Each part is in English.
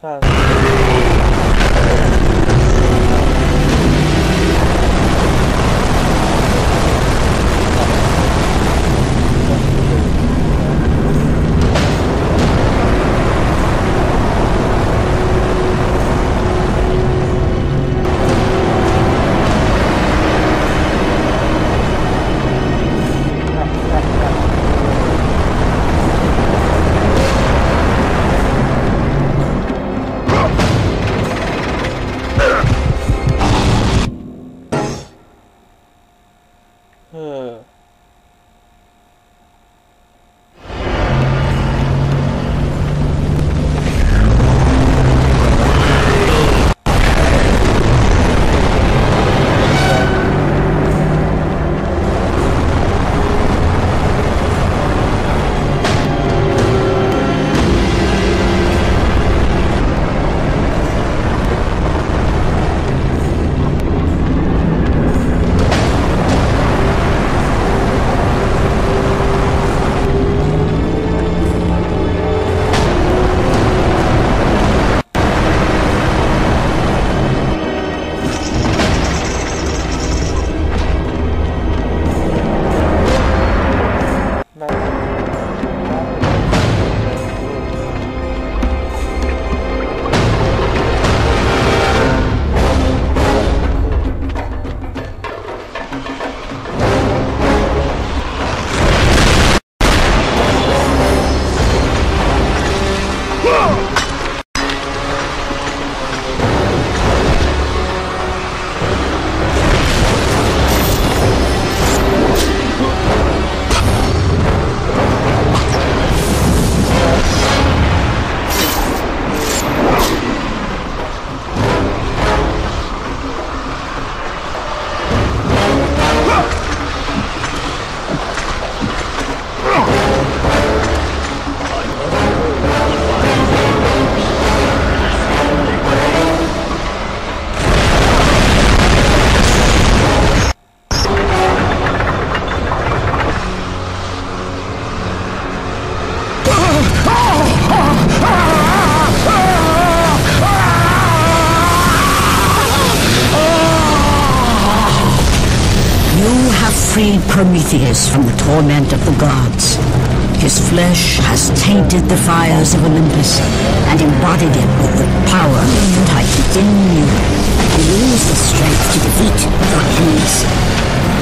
Ah. Freed Prometheus from the torment of the gods. His flesh has tainted the fires of Olympus and embodied it with the power of the Titan in you. Use the strength to defeat your enemies.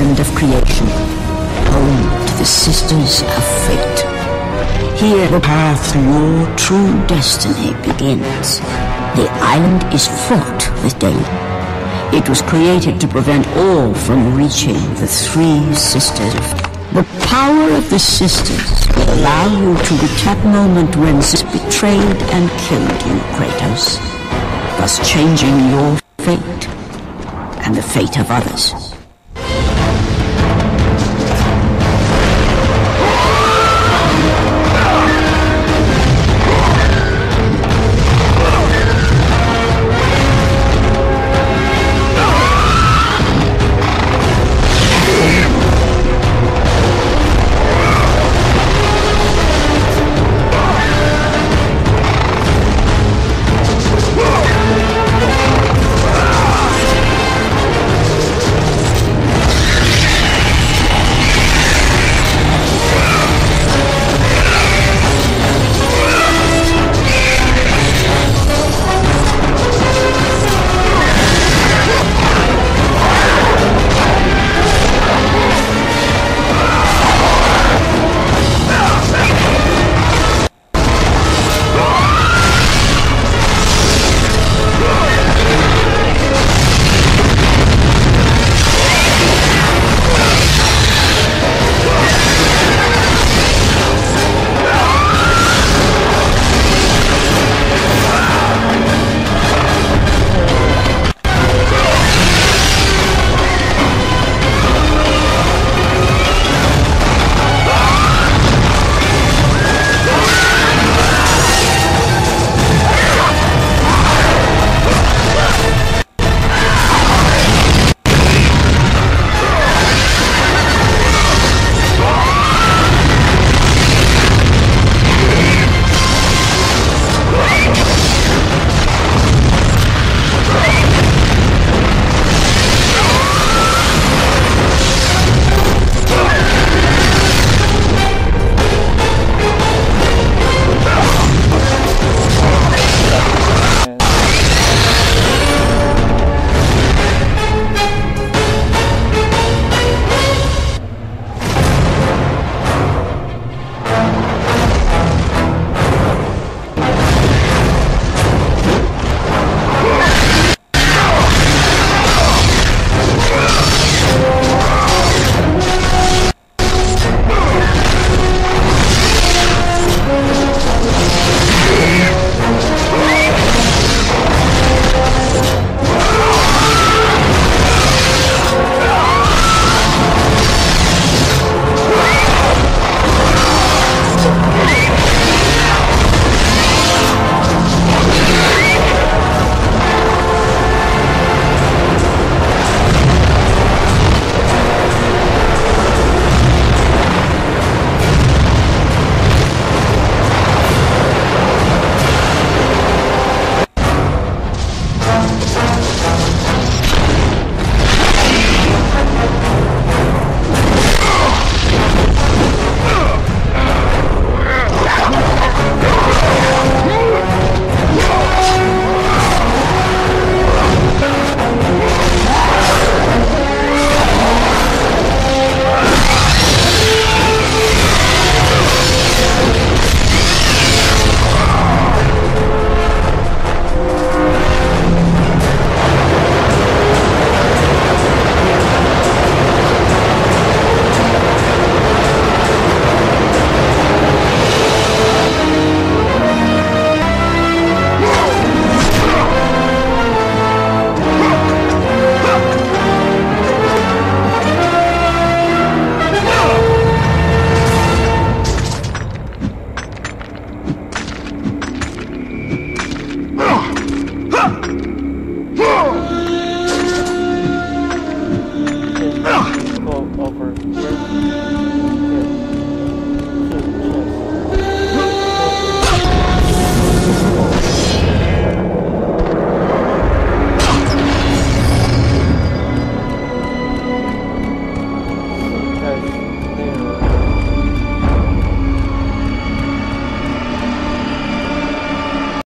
Island of creation, home to the Sisters of Fate. Here the path to your true destiny begins. The island is fraught with danger. It was created to prevent all from reaching the three sisters. The power of the sisters will allow you to reach that moment when Zeus betrayed and killed you, Kratos, thus changing your fate and the fate of others.